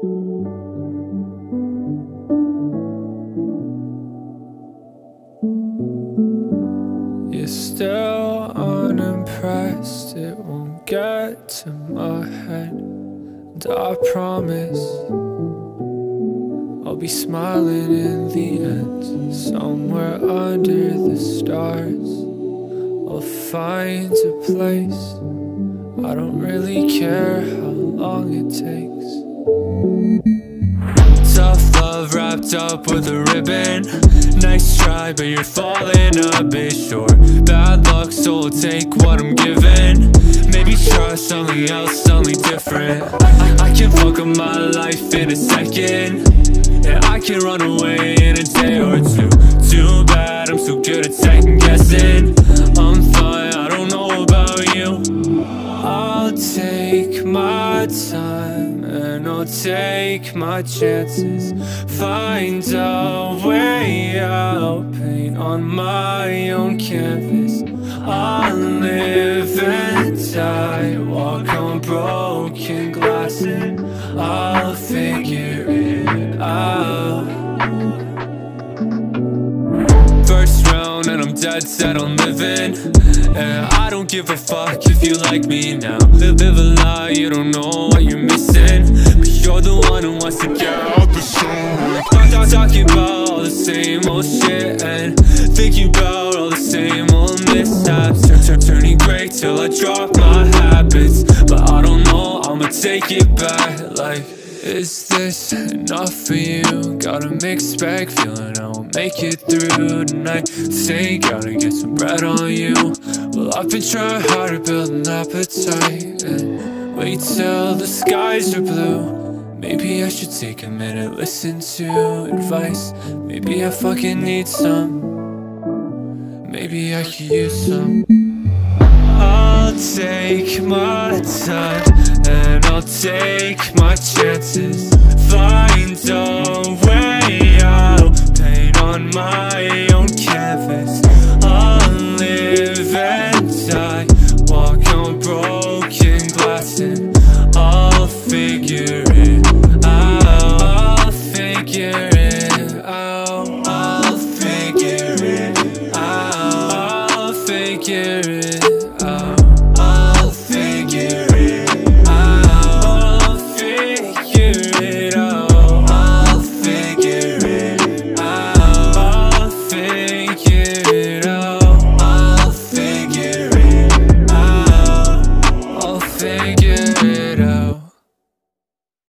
You're still unimpressed, it won't get to my head. And I promise I'll be smiling in the end. Somewhere under the stars, I'll find a place. I don't really care how long it takes. Tough love wrapped up with a ribbon. Nice try, but you're falling a bit short. Bad luck, so I'll take what I'm given. Maybe try something else, something different. I, I can fuck up my life in a second. Yeah, I can run away in a day or two. Too bad, I'm so good at second guessing time and I'll take my chances. Find a way out, paint on my own canvas. I'll live and die, walk on broken glass, and I'll figure it out. First round and I'm dead set on living And I don't give a fuck if you like me now. Live, live a lie, you don't know what you're missing. But you're the one who wants to get out the show Talk, Talking about all the same old shit And thinking about all the same old mishaps. Turn, turn, Turning gray till I drop my habits. But I don't know, I'ma take it back. Like is this enough for you? Got a mixed bag feeling make it through tonight Say gotta get some bread on you. Well I've been trying hard to build an appetite And wait till the skies are blue. Maybe I should take a minute, listen to advice. Maybe I fucking need some. Maybe I could use some. I'll take my time and I'll take my chances. My own canvas. I'll live and die, walk on broken glass, and I'll figure it out. I'll figure it out. I'll figure it out. I'll figure it out.